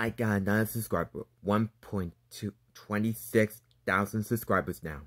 I got another subscriber. 1.26 thousand subscribers now.